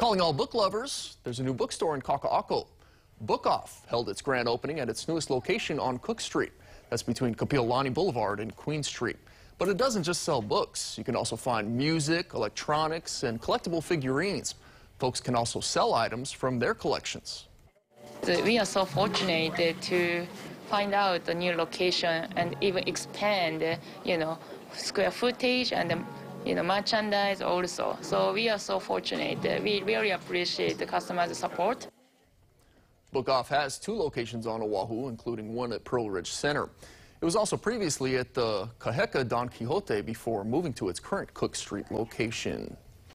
Calling all book lovers, there's a new bookstore in Kaka'ako. BookOff held its grand opening at its newest location on Cooke Street. That's between Kapiolani Boulevard and Queen Street. But it doesn't just sell books. You can also find music, electronics, and collectible figurines. Folks can also sell items from their collections. We are so fortunate to find out the new location and even expand, you know, square footage and you know, merchandise also. So we are so fortunate. We really appreciate the customers' support. BookOff has two locations on Oahu, including one at Pearlridge Center. It was also previously at the Kaheka Don Quijote before moving to its current Cooke Street location.